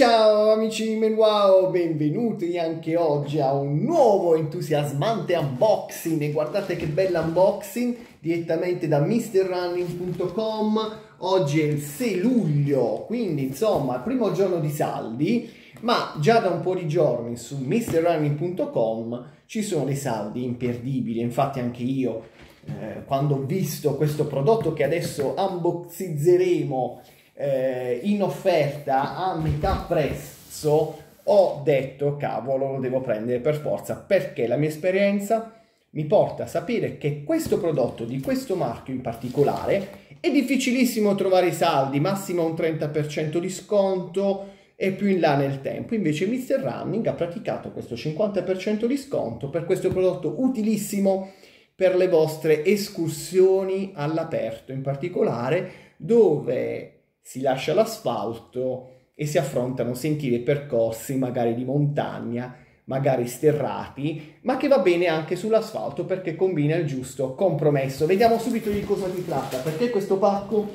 Ciao amici di Wow, benvenuti anche oggi a un nuovo entusiasmante unboxing. E guardate che bella unboxing direttamente da MrRunning.com oggi è il 6 luglio quindi insomma il primo giorno di saldi ma già da un po' di giorni su MrRunning.com ci sono dei saldi imperdibili. Infatti anche io eh, quando ho visto questo prodotto che adesso unboxizzeremo eh, in offerta a metà prezzo, ho detto cavolo lo devo prendere per forza perché la mia esperienza mi porta a sapere che questo prodotto di questo marchio in particolare è difficilissimo trovare i saldi, massimo un 30% di sconto e più in là nel tempo. Invece Mr. Running ha praticato questo 50% di sconto per questo prodotto utilissimo per le vostre escursioni all'aperto, in particolare dove si lascia l'asfalto e si affrontano sentieri e percorsi magari di montagna, magari sterrati, ma che va bene anche sull'asfalto perché combina il giusto compromesso. Vediamo subito di cosa si tratta, perché questo pacco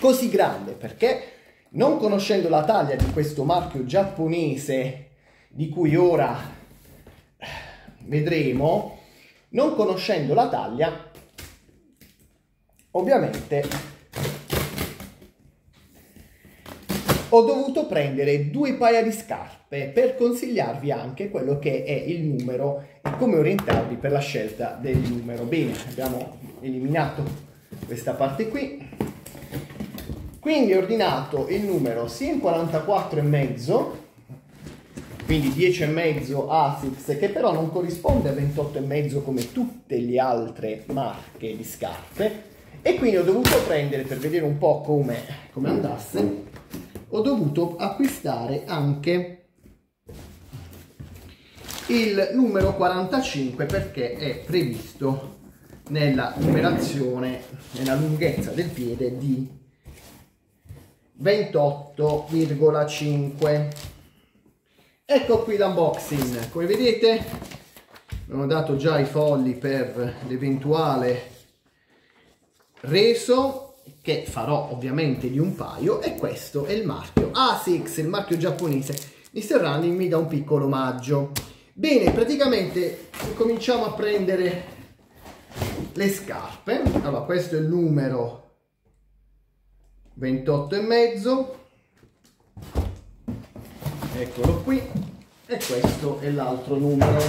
così grande, perché non conoscendo la taglia di questo marchio giapponese di cui ora vedremo, non conoscendo la taglia, ovviamente ho dovuto prendere due paia di scarpe per consigliarvi anche quello che è il numero e come orientarvi per la scelta del numero. Bene, abbiamo eliminato questa parte qui. Quindi ho ordinato il numero sia in 44 e mezzo, quindi 10 e mezzo ASICS, che però non corrisponde a 28 e mezzo come tutte le altre marche di scarpe. E quindi ho dovuto prendere, per vedere un po' come, come andasse, ho dovuto acquistare anche il numero 45 perché è previsto nella numerazione, nella lunghezza del piede di 28,5 ecco qui l'unboxing. Come vedete abbiamo dato già i folli per l'eventuale reso che farò ovviamente di un paio e questo è il marchio ASICS, il marchio giapponese. Mr. Running mi dà un piccolo omaggio. Bene, praticamente cominciamo a prendere le scarpe. Allora, questo è il numero 28 e mezzo. Eccolo qui. E questo è l'altro numero.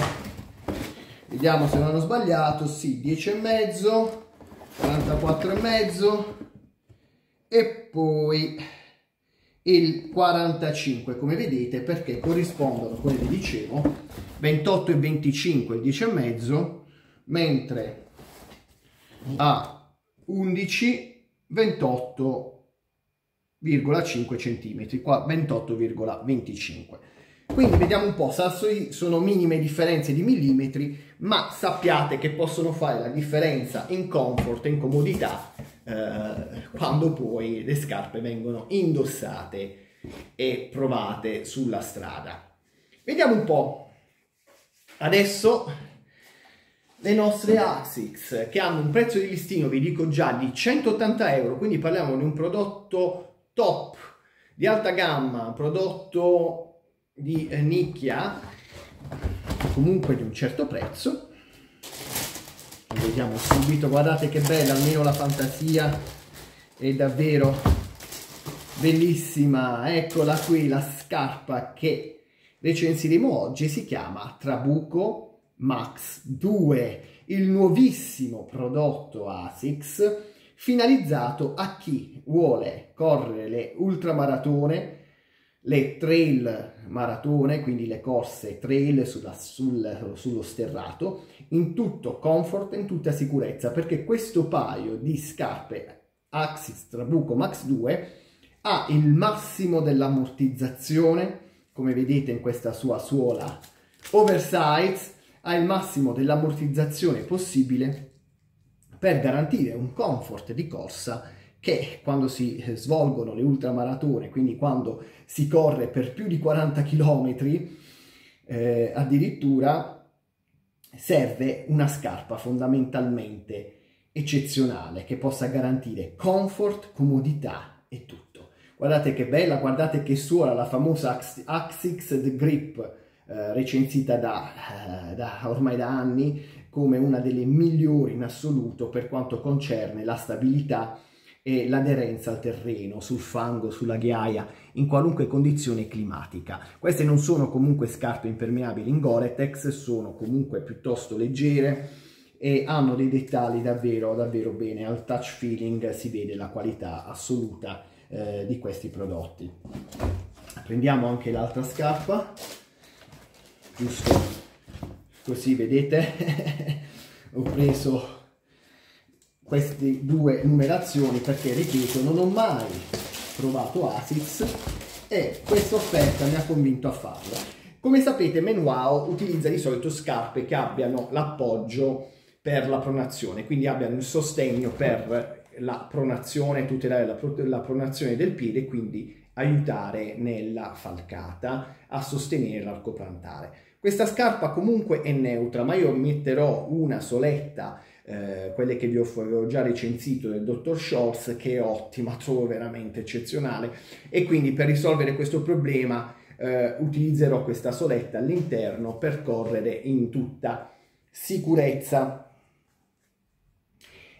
Vediamo se non ho sbagliato. Sì, 10 e mezzo, 44 e mezzo, e poi il 45 come vedete perché corrispondono come vi dicevo 28 e 25 il 10 e mezzo mentre a 11 28,5 centimetri. Qua 28,25 quindi vediamo un po' sono minime differenze di millimetri ma sappiate che possono fare la differenza in comfort in comodità eh, quando poi le scarpe vengono indossate e provate sulla strada. Vediamo un po'. Adesso le nostre Asics che hanno un prezzo di listino, vi dico già, di 180 euro, quindi parliamo di un prodotto top, di alta gamma, prodotto di nicchia, comunque di un certo prezzo, vediamo subito. Guardate che bella almeno la fantasia è davvero bellissima. Eccola qui la scarpa che recensiremo oggi. Si chiama Trabuco Max 2 il nuovissimo prodotto ASICS finalizzato a chi vuole correre le ultramaratone le trail maratone, quindi le corse trail sulla, sul, sullo sterrato, in tutto comfort e in tutta sicurezza, perché questo paio di scarpe Axis Trabuco Max 2 ha il massimo dell'ammortizzazione, come vedete in questa sua suola oversize, ha il massimo dell'ammortizzazione possibile per garantire un comfort di corsa che quando si eh, svolgono le ultramaratone, quindi quando si corre per più di 40 km, eh, addirittura serve una scarpa fondamentalmente eccezionale che possa garantire comfort, comodità e tutto. Guardate che bella, guardate che suola la famosa Axix The Grip, eh, recensita da, eh, da, ormai da anni come una delle migliori in assoluto per quanto concerne la stabilità e l'aderenza al terreno, sul fango, sulla ghiaia, in qualunque condizione climatica. Queste non sono comunque scarpe impermeabili in Gore-Tex, sono comunque piuttosto leggere e hanno dei dettagli davvero, davvero bene. Al touch feeling si vede la qualità assoluta eh, di questi prodotti. Prendiamo anche l'altra scarpa, giusto così vedete, ho preso queste due numerazioni perché ripeto non ho mai provato Asics e questa offerta mi ha convinto a farlo. Come sapete Menuao utilizza di solito scarpe che abbiano l'appoggio per la pronazione, quindi abbiano il sostegno per la pronazione, tutelare la, la pronazione del piede, quindi aiutare nella falcata a sostenere l'arco plantare. Questa scarpa comunque è neutra, ma io metterò una soletta, eh, quelle che vi ho già recensito del dottor Scholz, che è ottima, trovo veramente eccezionale, e quindi per risolvere questo problema eh, utilizzerò questa soletta all'interno per correre in tutta sicurezza.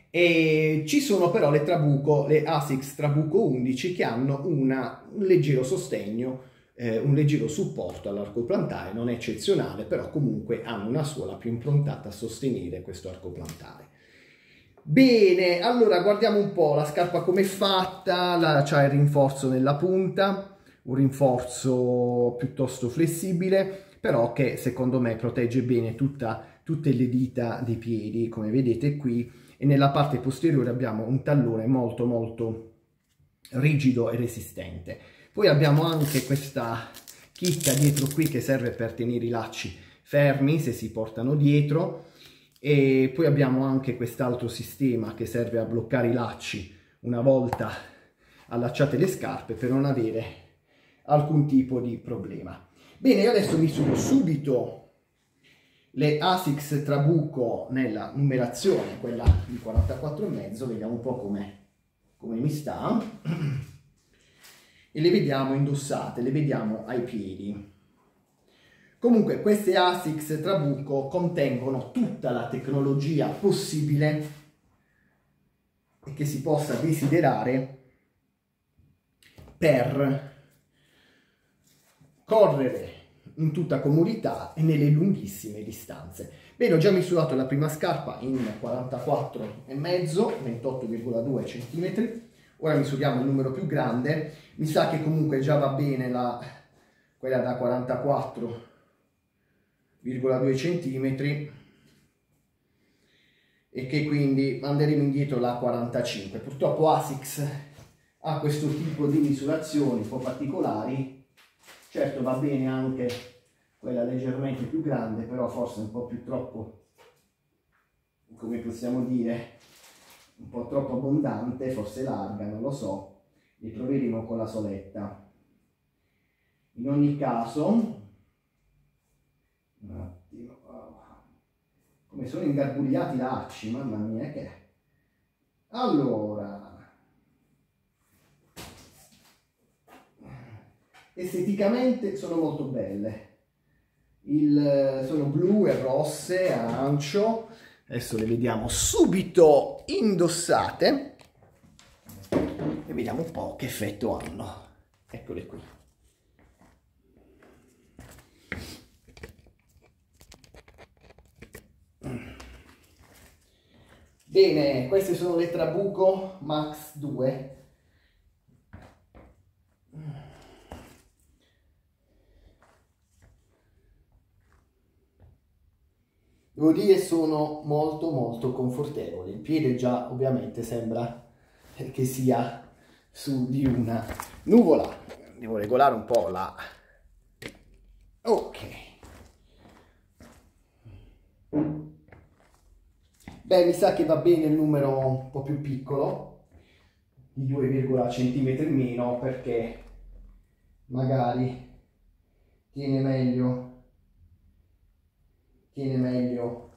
E ci sono però le Trabuco, le ASICS Trabuco 11 che hanno una, un leggero sostegno, eh, un leggero supporto all'arco plantare, non è eccezionale, però comunque hanno una suola più improntata a sostenere questo arco plantare. Bene, allora guardiamo un po' la scarpa come è fatta, c'è il rinforzo nella punta, un rinforzo piuttosto flessibile, però che secondo me protegge bene tutta, tutte le dita dei piedi, come vedete qui, e nella parte posteriore abbiamo un tallone molto molto rigido e resistente. Poi abbiamo anche questa chicca dietro qui che serve per tenere i lacci fermi se si portano dietro. E poi abbiamo anche quest'altro sistema che serve a bloccare i lacci una volta allacciate le scarpe per non avere alcun tipo di problema. Bene, adesso misuro subito le ASICS Trabuco nella numerazione, quella di 44,5, vediamo un po' come, come mi sta, e le vediamo indossate, le vediamo ai piedi. Comunque queste ASICS Trabuco contengono tutta la tecnologia possibile e che si possa desiderare per correre in tutta comodità e nelle lunghissime distanze. Bene, ho già misurato la prima scarpa in 44,5, 28,2 cm. Ora misuriamo il numero più grande. Mi sa che comunque già va bene la, quella da 44,2 cm e che quindi manderemo indietro la 45. Purtroppo ASICS ha questo tipo di misurazioni un po' particolari Certo va bene anche quella leggermente più grande, però forse un po' più troppo, come possiamo dire, un po' troppo abbondante, forse larga, non lo so, e proveremo con la soletta. In ogni caso, un attimo, come sono ingarbugliati i lacci, mamma mia che... Allora, esteticamente sono molto belle. Il, sono blu e rosse, arancio. Adesso le vediamo subito indossate e vediamo un po' che effetto hanno. Eccole qui. Bene, queste sono le Trabuco Max 2 Devo dire sono molto molto confortevoli. Il piede già ovviamente sembra che sia su di una nuvola. Devo regolare un po' la... Ok. Beh, mi sa che va bene il numero un po' più piccolo, di 2, cm meno, perché magari tiene meglio tiene meglio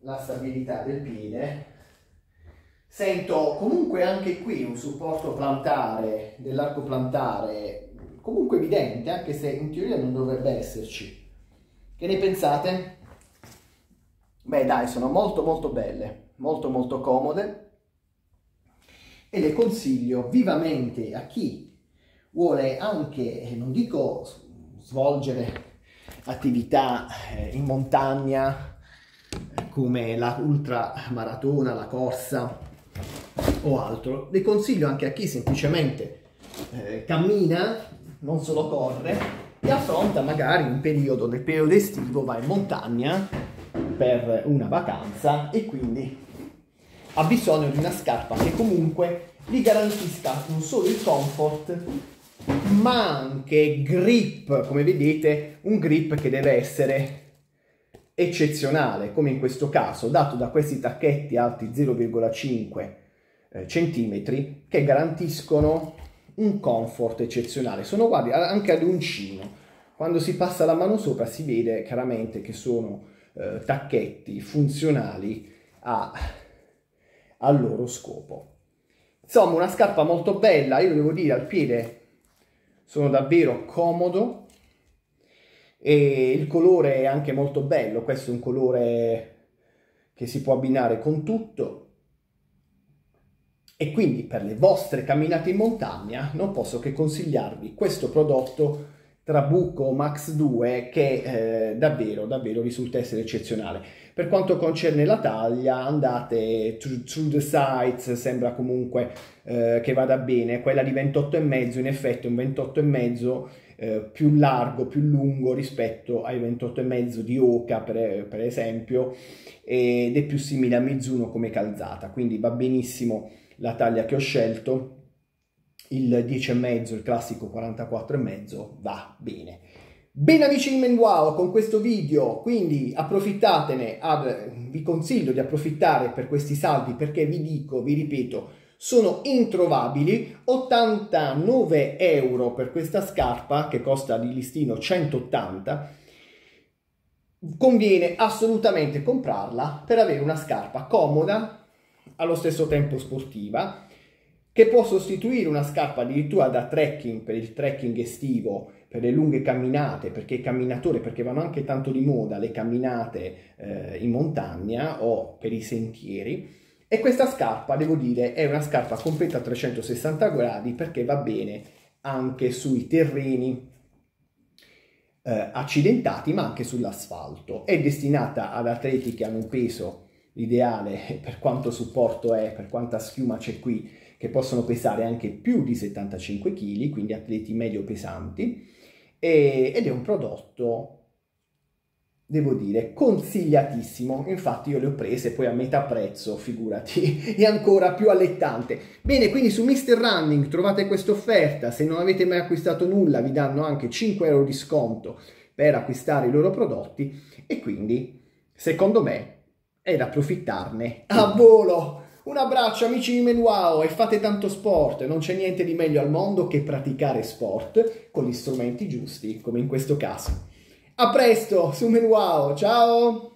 la stabilità del piede Sento comunque anche qui un supporto plantare dell'arco plantare comunque evidente, anche se in teoria non dovrebbe esserci. Che ne pensate? Beh dai, sono molto molto belle, molto molto comode e le consiglio vivamente a chi vuole anche, non dico svolgere attività eh, in montagna come la ultramaratona, la corsa, o altro. Le consiglio anche a chi semplicemente eh, cammina, non solo corre, e affronta magari un periodo, nel periodo estivo, va in montagna per una vacanza e quindi ha bisogno di una scarpa che comunque gli garantisca non solo il comfort, ma anche grip, come vedete, un grip che deve essere eccezionale, come in questo caso, dato da questi tacchetti alti 0,5 eh, centimetri che garantiscono un comfort eccezionale. Sono uguali anche ad uncino. Quando si passa la mano sopra si vede chiaramente che sono eh, tacchetti funzionali a, al loro scopo. Insomma, una scarpa molto bella, io devo dire, al piede sono davvero comodo e il colore è anche molto bello, questo è un colore che si può abbinare con tutto e quindi per le vostre camminate in montagna non posso che consigliarvi questo prodotto Trabucco Max 2 che eh, davvero davvero risulta essere eccezionale. Per quanto concerne la taglia andate through, through the sites, sembra comunque eh, che vada bene, quella di 28,5 in effetti è un 28,5 eh, più largo, più lungo rispetto ai 28,5 di Oka per, per esempio ed è più simile a Mizuno come calzata, quindi va benissimo la taglia che ho scelto, il 10,5, il classico 44,5 va bene. Bene amici di Menwao con questo video, quindi approfittatene, ad, vi consiglio di approfittare per questi saldi perché vi dico, vi ripeto, sono introvabili, 89 euro per questa scarpa che costa di listino 180, conviene assolutamente comprarla per avere una scarpa comoda, allo stesso tempo sportiva, che può sostituire una scarpa addirittura da trekking per il trekking estivo, per le lunghe camminate, perché camminatore, perché vanno anche tanto di moda le camminate eh, in montagna o per i sentieri. E questa scarpa, devo dire, è una scarpa completa a 360 gradi perché va bene anche sui terreni eh, accidentati, ma anche sull'asfalto. È destinata ad atleti che hanno un peso l'ideale per quanto supporto è, per quanta schiuma c'è qui, che possono pesare anche più di 75 kg, quindi atleti medio pesanti, e, ed è un prodotto, devo dire, consigliatissimo, infatti io le ho prese poi a metà prezzo, figurati, è ancora più allettante. Bene, quindi su Mr. Running trovate questa offerta, se non avete mai acquistato nulla vi danno anche 5 euro di sconto per acquistare i loro prodotti e quindi, secondo me, ed approfittarne a volo. Un abbraccio amici di Menuao e fate tanto sport, non c'è niente di meglio al mondo che praticare sport con gli strumenti giusti, come in questo caso. A presto su Menuao, ciao!